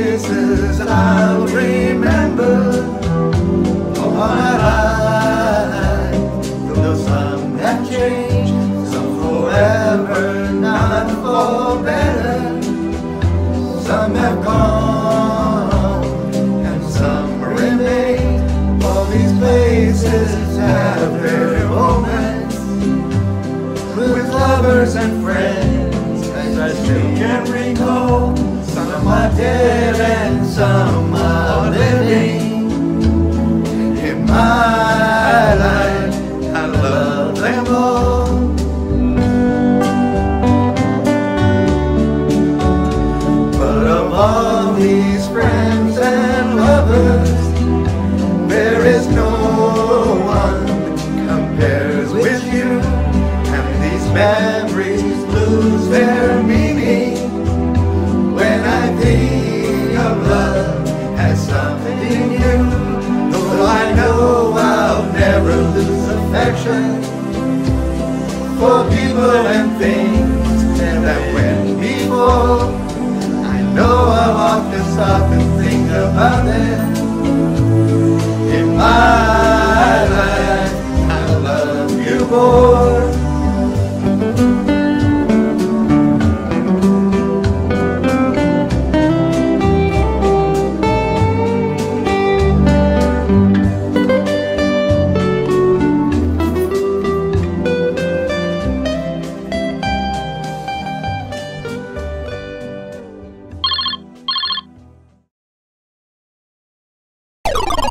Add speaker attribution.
Speaker 1: faces I'll remember all my life. Though some have changed, some forever, not for better. Some have gone, and some remain. All these places have their moments with lovers and friends, as I still can recall are dead and some are living. In my life, I love them all. But of all these friends and lovers, there is no one compares with you. And these memories lose their meaning never lose affection for people and things that went